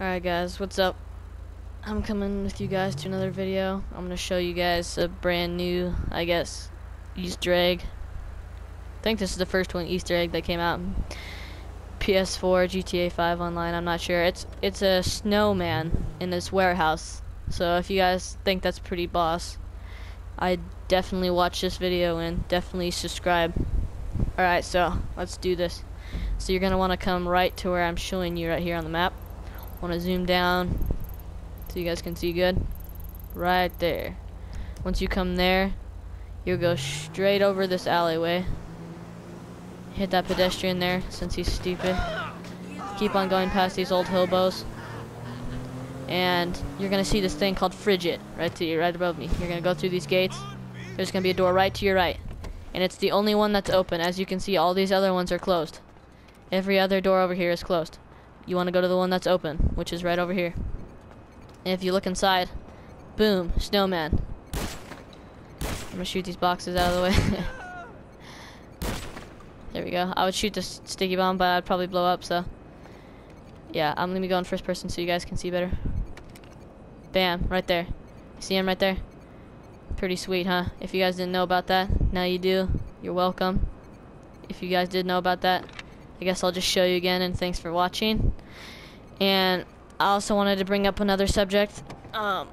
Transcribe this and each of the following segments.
Alright guys, what's up? I'm coming with you guys to another video. I'm gonna show you guys a brand new, I guess, Easter egg. I think this is the first one Easter egg that came out. PS4, GTA 5 online, I'm not sure. It's it's a snowman in this warehouse. So if you guys think that's pretty boss, I definitely watch this video and definitely subscribe. Alright, so let's do this. So you're gonna wanna come right to where I'm showing you right here on the map. Want to zoom down so you guys can see good. Right there. Once you come there, you'll go straight over this alleyway. Hit that pedestrian there since he's stupid. Keep on going past these old hobos. And you're gonna see this thing called Frigid right to you, right above me. You're gonna go through these gates. There's gonna be a door right to your right. And it's the only one that's open. As you can see, all these other ones are closed. Every other door over here is closed. You want to go to the one that's open, which is right over here. And if you look inside, boom, snowman. I'm gonna shoot these boxes out of the way. there we go. I would shoot the sticky bomb, but I'd probably blow up, so. Yeah, I'm gonna be going first person so you guys can see better. Bam, right there. See him right there? Pretty sweet, huh? If you guys didn't know about that, now you do. You're welcome. If you guys did know about that, I guess I'll just show you again and thanks for watching. And I also wanted to bring up another subject. Um,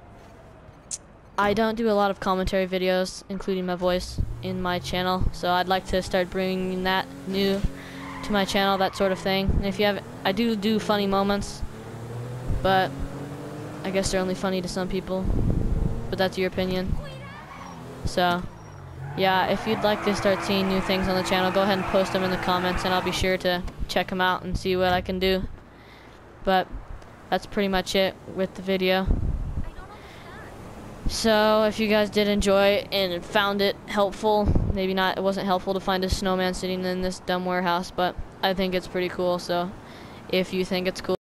I don't do a lot of commentary videos, including my voice, in my channel. So I'd like to start bringing that new to my channel, that sort of thing. And if you have, I do do funny moments, but I guess they're only funny to some people. But that's your opinion. So yeah, if you'd like to start seeing new things on the channel, go ahead and post them in the comments, and I'll be sure to check them out and see what I can do. But that's pretty much it with the video. So if you guys did enjoy and found it helpful, maybe not, it wasn't helpful to find a snowman sitting in this dumb warehouse, but I think it's pretty cool. So if you think it's cool,